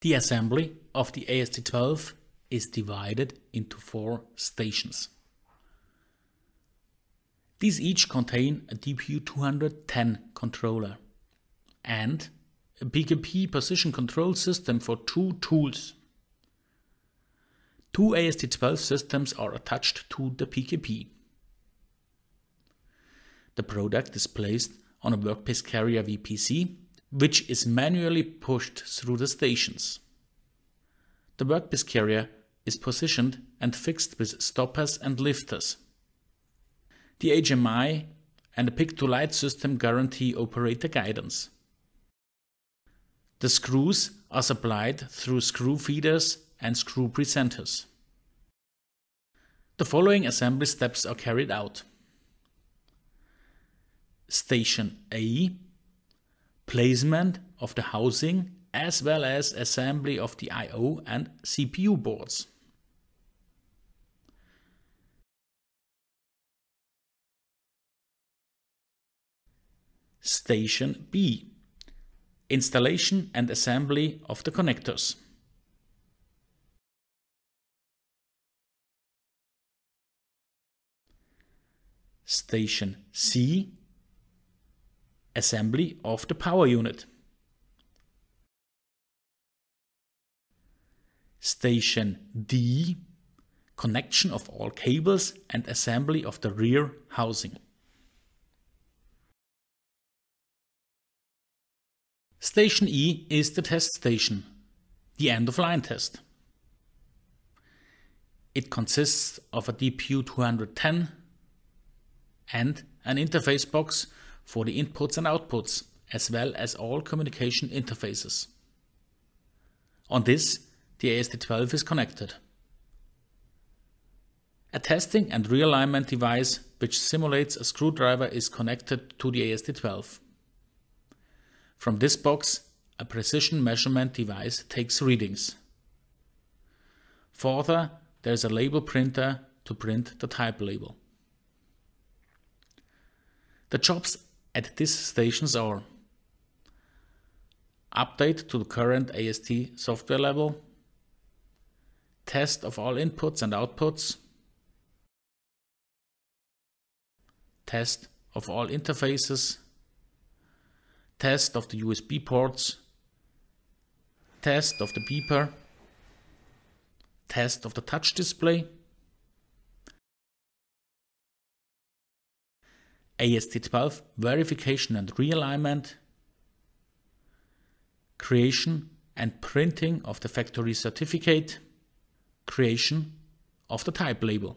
The assembly of the AST12 is divided into four stations. These each contain a DPU210 controller and a PKP position control system for two tools. Two AST12 systems are attached to the PKP. The product is placed on a workpiece carrier VPC, which is manually pushed through the stations. The workpiece carrier is positioned and fixed with stoppers and lifters. The HMI and the pick-to-light system guarantee operator guidance. The screws are supplied through screw feeders and screw presenters. The following assembly steps are carried out. Station A Placement of the housing as well as assembly of the I.O. and CPU boards. Station B Installation and assembly of the connectors. Station C Assembly of the power unit. Station D Connection of all cables and assembly of the rear housing. Station E is the test station, the end-of-line test. It consists of a DPU210 and an interface box for the inputs and outputs, as well as all communication interfaces. On this, the AST12 is connected. A testing and realignment device which simulates a screwdriver is connected to the AST12. From this box, a precision measurement device takes readings. Further, there is a label printer to print the type label. The jobs at these stations are update to the current AST software level, test of all inputs and outputs, test of all interfaces, test of the USB ports, test of the beeper, test of the touch display, AST12 verification and realignment, creation and printing of the factory certificate, creation of the type label.